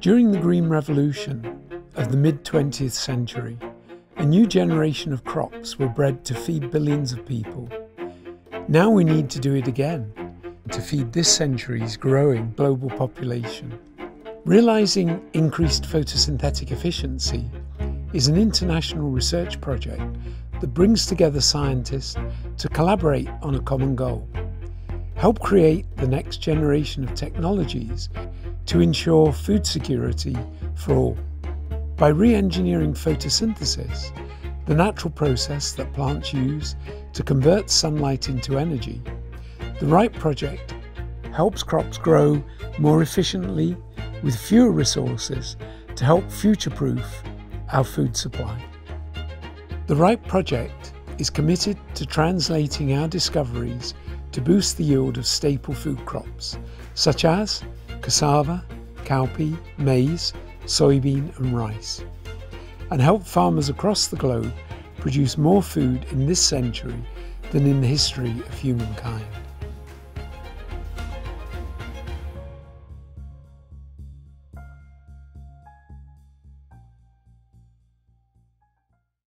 During the Green Revolution of the mid 20th century, a new generation of crops were bred to feed billions of people. Now we need to do it again to feed this century's growing global population. Realizing increased photosynthetic efficiency is an international research project that brings together scientists to collaborate on a common goal. Help create the next generation of technologies to ensure food security for all. By re engineering photosynthesis, the natural process that plants use to convert sunlight into energy, the RIPE project helps crops grow more efficiently with fewer resources to help future proof our food supply. The RIPE project is committed to translating our discoveries to boost the yield of staple food crops such as cassava, cowpea, maize, soybean, and rice, and help farmers across the globe produce more food in this century than in the history of humankind.